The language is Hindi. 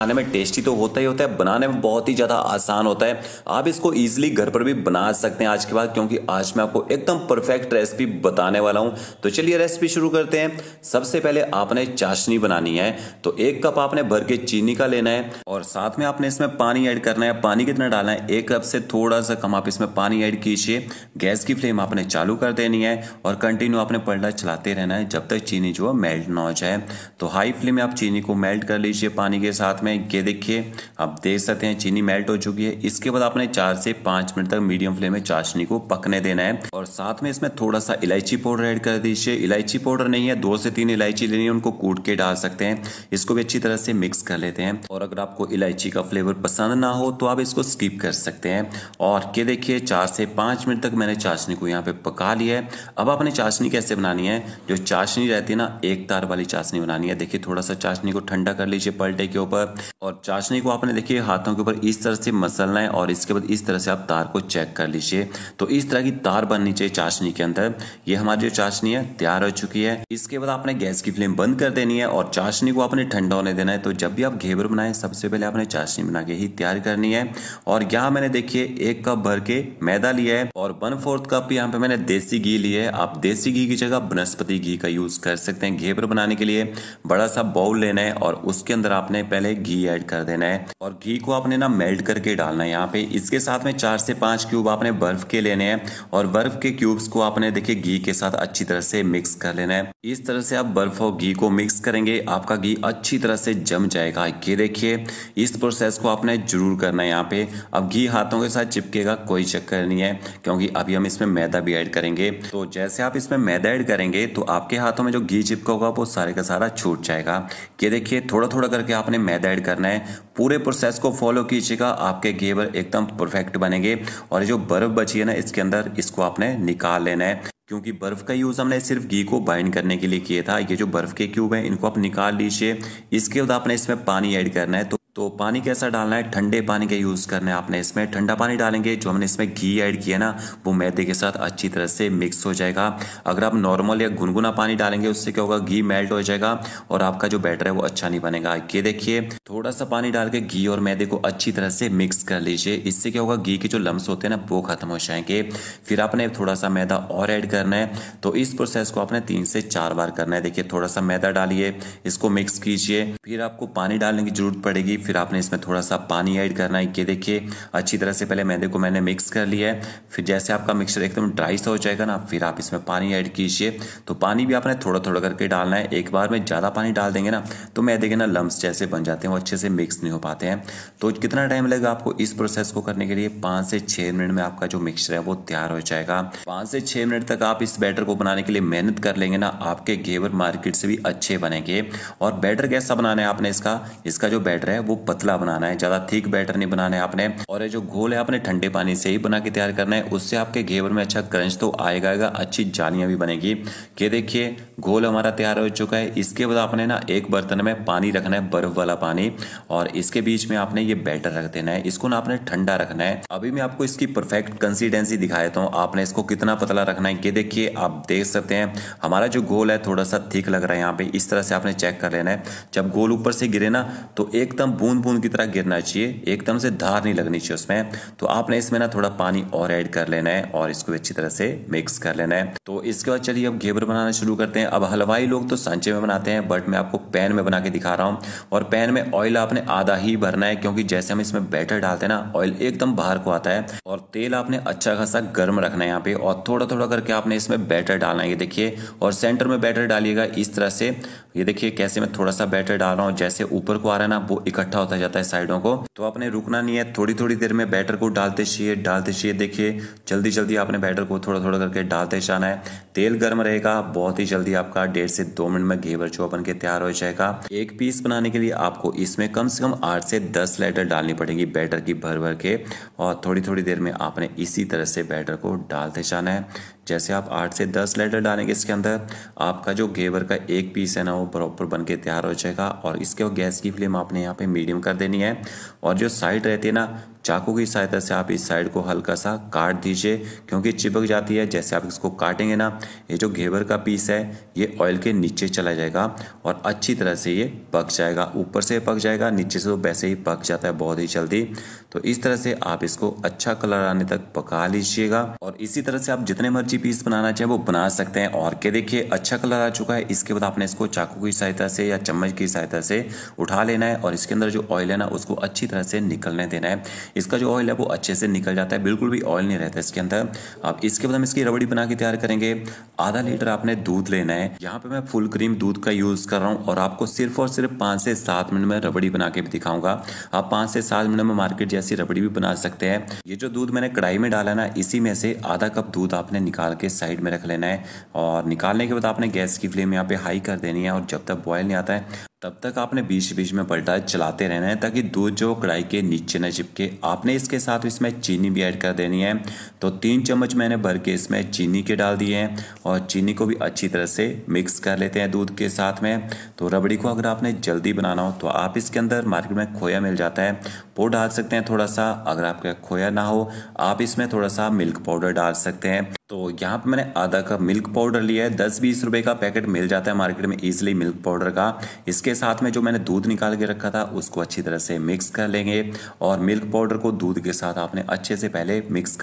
खाने में टेस्टी तो होता ही होता है, बनाने में बहुत ही ज़्यादा आसान होता है। आप इसको इजीली घर पर भी बना सकते हैं आज के बाद, क्योंकि आज मैं आपको एकदम परफेक्ट रेसिपी बताने वाला हूँ। तो चलिए रेसिपी शुरू करते हैं। सबसे पहले आपने चाशनी बनानी है। तो एक कप आपने भर के चीनी का लेना है, और साथ में आपने इसमें पानी ऐड करना है। पानी कितना डालना है? एक कप से थोड़ा सा कम आप इसमें पानी ऐड कीजिए। गैस की फ्लेम आपने चालू कर देनी है, और कंटिन्यू आपने पलटा चलाते रहना है जब तक चीनी जो है मेल्ट ना हो जाए। तो हाई फ्लेम में आप चीनी को मेल्ट कर लीजिए पानी के साथ में ये देखिए, आप देख सकते हैं, चीनी मेल्ट हो चुकी है। इसके बाद आपने चार से पाँच मिनट तक मीडियम फ्लेम में चाशनी को पकने देना है। और साथ में इसमें थोड़ा सा इलायची पाउडर ऐड कर दीजिए। इलायची पाउडर नहीं है, दो से तीन इलायची लेनी है उनको कूट के डाल सकते हैं। इसको भी अच्छी तरह से मिक्स कर लेते हैं। और अगर आपको इलायची का फ्लेवर पसंद ना हो तो आप इसको स्किप कर सकते हैं। और के देखिए, चार से पाँच मिनट तक मैंने चाशनी को यहाँ पे पका लिया है। अब आपने चाशनी कैसे बनानी है? जो चाशनी रहती है ना, एक तार वाली चाशनी बनानी है। देखिए थोड़ा सा चाशनी को ठंडा कर लीजिए पलटे के ऊपर। और चाशनी को आपने देखिए, हाथों के ऊपर इस तरह से मसलना है और इसके बाद इस तरह से आप तार को चेक कर लीजिए। तो इस तरह की तार बननी चाहिए चाशनी के अंदर। ये हमारी जो चाशनी है, तैयार हो चुकी है। इसके बाद आपने गैस की फ्लेम बंद कर देनी है और चाशनी को आपने ठंडा होने देना है। तो जब भी आप घेवर बनाए, सबसे पहले आपने चाशनी बना के ही तैयार करनी है। और यहाँ मैंने देखिए, एक कप भर के मैदा लिया है और वन फोर्थ कप यहाँ पे मैंने देसी घी लिया है। आप देसी घी की जगह बनस्पति घी का यूज़ कर सकते हैं घेवर बनाने के लिए। बड़ा सा बाउल लेना है और उसके अंदर आपने पहले घी ऐड कर देना है और घी को आपने ना मेल्ट करके डालना है यहाँ पे। इसके साथ में चार से पाँच क्यूब आपने बर्फ़ के लेने हैं और बर्फ़ के क्यूब्स को आपने देखिए घी के साथ अच्छी तरह से मिक्स कर लेना है। इस तरह से आप बर्फ़ और घी को मिक्स करेंगे, आपका घी अच्छी तरह से जम जाएगा। ये देखिए, इस प्रोसेस को आपने ज़रूर करना है यहाँ पे। अब घी हाथों के साथ चिपकेगा, कोई चक्कर नहीं है, क्योंकि अभी हम इसमें मैदा भी ऐड करेंगे। तो जैसे आप इसमें मैदा ऐड करेंगे तो आपके हाथों में जो घी चिपका होगा, वो सारे का सारा छूट जाएगा। ये देखिए थोड़ा थोड़ा करके आपने मैदा ऐड करना है। पूरे प्रोसेस को फॉलो कीजिएगा, आपके घेवर एकदम परफेक्ट बनेंगे और जो बर्फ़ बची है ना, इसके अंदर इसको आपने निकाल लेना है। क्योंकि बर्फ़ का यूज़ हमने सिर्फ़ घी को बाइंड करने के लिए किया था। ये जो बर्फ़ के क्यूब है, इनको आप निकाल लीजिए। इसके बाद आपने इसमें पानी ऐड करना है तो तो पानी कैसा डालना है? ठंडे पानी का यूज़ करना है आपने। इसमें ठंडा पानी डालेंगे। जो हमने इसमें घी ऐड किया ना, वो मैदे के साथ अच्छी तरह से मिक्स हो जाएगा। अगर आप नॉर्मल या गुनगुना पानी डालेंगे, उससे क्या होगा? घी मेल्ट हो जाएगा और आपका जो बैटर है वो अच्छा नहीं बनेगा। ये देखिए थोड़ा सा पानी डाल के घी और मैदे को अच्छी तरह से मिक्स कर लीजिए। इससे क्या होगा? घी के जो लम्स होते हैं ना, वो खत्म हो जाएँगे। फिर आपने थोड़ा सा मैदा और ऐड करना है। तो इस प्रोसेस को आपने तीन से चार बार करना है। देखिए थोड़ा सा मैदा डालिए, इसको मिक्स कीजिए। फिर आपको पानी डालने की ज़रूरत पड़ेगी। फिर आपने इसमें थोड़ा सा पानी ऐड करना है। ये देखिए, अच्छी तरह से पहले मैदे को मैंने मिक्स कर लिया है। फिर जैसे आपका मिक्सचर एकदम ड्राई सा हो जाएगा ना, फिर आप इसमें पानी ऐड कीजिए। तो पानी भी आपने थोड़ा थोड़ा करके डालना है। एक बार में ज़्यादा पानी डाल देंगे ना तो मैदे के ना लम्ब जैसे बन जाते हैं, वो अच्छे से मिक्स नहीं हो पाते हैं। तो कितना टाइम लगेगा आपको इस प्रोसेस को करने के लिए? पाँच से छः मिनट में आपका जो मिक्सचर है, वो तैयार हो जाएगा। पाँच से छः मिनट तक आप इस बैटर को बनाने के लिए मेहनत कर लेंगे ना, आपके घेवर मार्केट से भी अच्छे बनेंगे। और बैटर कैसा बनाना है आपने इसका? इसका जो बैटर है, वो पतला बनाना है, ज़्यादा थिक बैटर नहीं बनाना है आपने। और ये जो घोल है आपने ठंडे पानी से ही बना के तैयार करना है, उससे आपके घेवर में अच्छा क्रंच तो आएगा अच्छी जालियाँ भी बनेगी। ये देखिए, घोल हमारा तैयार हो चुका है। इसके बाद आपने ना एक बर्तन में पानी रखना है, बर्फ़ वाला पानी, और इसके बीच में आपने ये बैटर रख देना है। इसको ना आपने ठंडा रखना है। अभी मैं आपको इसकी परफेक्ट कंसिस्टेंसी दिखा देता हूँ। आपने इसको कितना पतला रखना है, ये देखिए, आप देख सकते हैं। हमारा जो गोल है थोड़ा सा थिक लग रहा है यहाँ पे, इस तरह से आपने चेक कर लेना है। जब गोल ऊपर से गिरे ना तो एकदम बूंद बूंद की तरह गिरना चाहिए। एकदम से धार नहीं लगनी चाहिए उसमें। तो आपने इसमें ना थोड़ा पानी और ऐड कर लेना है और इसको अच्छी तरह से मिक्स कर लेना है। तो इसके बाद चलिए अब घेवर बनाना शुरू करते हैं। अब हलवाई लोग तो सांचे में बनाते हैं, बट मैं आपको पैन में बना के दिखा रहा हूँ। और पैन में ऑयल आपने आधा ही भरना है, क्योंकि जैसे हम इसमें बैटर डालते हैं ना ऑयल एकदम बाहर को आता है। और तेल आपने अच्छा खासा गर्म रखना है यहाँ पे, और थोड़ा थोड़ा करके आपने इसमें बैटर डालना है। ये देखिए, और सेंटर में बैटर डालिएगा इस तरह से। ये देखिए कैसे मैं थोड़ा सा बैटर डाल रहा हूँ, जैसे ऊपर को आ रहा है ना, वो इकट्ठा होता जाता है साइडों को। तो आपने रुकना नहीं है थोड़ी थोड़ी देर में बैटर को डालते चाहिए डालते चाहिए देखिए जल्दी जल्दी आपने बैटर को थोड़ा थोड़ा करके डालते जाना है। तेल गर्म रहेगा, बहुत ही जल्दी आपका डेढ़ से दो मिनट में घेवर चो बन के तैयार हो जाएगा। एक पीस बनाने के लिए आपको इसमें कम से कम आठ से दस लीटर डालनी पड़ेगी बैटर की भर भर के और थोड़ी थोड़ी देर में आपने इसी तरह से बैटर को डालते जाना है। जैसे आप आठ से दस लेटर डालेंगे इसके अंदर, आपका जो गेवर का एक पीस है ना, वो प्रॉपर बन के तैयार हो जाएगा। और इसके गैस की फ्लेम आपने यहाँ पे मीडियम कर देनी है। और जो साइड रहती है ना चाकू की सहायता से आप इस साइड को हल्का सा काट दीजिए, क्योंकि चिपक जाती है, जैसे आप इसको काटेंगे ना, ये जो घेवर का पीस है, ये ऑयल के नीचे चला जाएगा और अच्छी तरह से ये पक जाएगा। ऊपर से पक जाएगा, नीचे से तो वैसे ही पक जाता है बहुत ही जल्दी। तो इस तरह से आप इसको अच्छा कलर आने तक पका लीजिएगा और इसी तरह से आप जितने मर्ज़ी पीस बनाना चाहे, वो बना सकते हैं। और के देखिए अच्छा कलर आ चुका है, इसके बाद आपने इसको चाकू की सहायता से या चम्मच की सहायता से उठा लेना है और इसके अंदर जो ऑयल है ना, उसको अच्छी तरह से निकलने देना है। इसका जो ऑयल है वो अच्छे से निकल जाता है, बिल्कुल भी ऑयल नहीं रहता इसके अंदर। अब इसके बाद हम इसकी रबड़ी बना के तैयार करेंगे। आधा लीटर आपने दूध लेना है। यहाँ पे मैं फुल क्रीम दूध का यूज़ कर रहा हूँ और आपको सिर्फ़ और सिर्फ़ पाँच से सात मिनट में रबड़ी बना के भी दिखाऊँगा। आप पाँच से सात मिनट में मार्केट जैसी रबड़ी भी बना सकते हैं। ये जो दूध मैंने कढ़ाई में डाला ना, इसी में से आधा कप दूध आपने निकाल के साइड में रख लेना है। और निकालने के बाद आपने गैस की फ्लेम यहाँ पे हाई कर देनी है और जब तक बॉयल नहीं आता है तब तक आपने बीच बीच में पलटा, चलाते रहना है, ताकि दूध जो कढ़ाई के नीचे न चिपके। आपने इसके साथ इसमें चीनी भी ऐड कर देनी है। तो तीन चम्मच मैंने भर के इसमें चीनी के डाल दिए हैं और चीनी को भी अच्छी तरह से मिक्स कर लेते हैं दूध के साथ में। तो रबड़ी को अगर आपने जल्दी बनाना हो तो आप इसके अंदर मार्केट में खोया मिल जाता है। वो डाल सकते हैं थोड़ा सा, अगर आपका खोया ना हो, आप इसमें थोड़ा सा मिल्क पाउडर डाल सकते हैं। तो यहाँ पे मैंने आधा कप मिल्क पाउडर लिया है। दस बीस रुपए का पैकेट मिल जाता है मार्केट में इजिली मिल्क पाउडर का। इसके साथ में जो मैंने दूध निकाल के रखा था, उसको अच्छी तरह से मिक्स कर लेंगे। और मिल्क पाउडर को दूध के साथ आपने अच्छे से पहले मिक्स